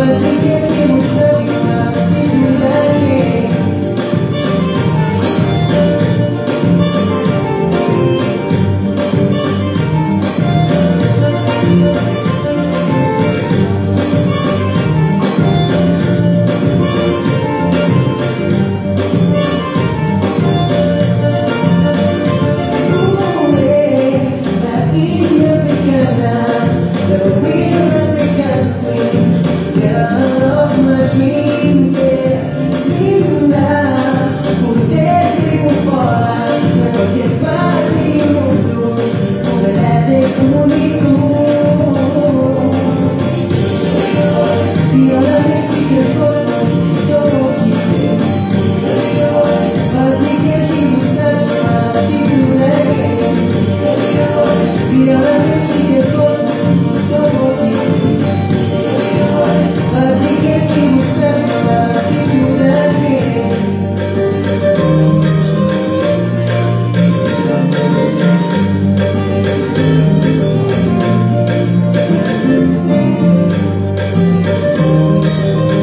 was. Thank you.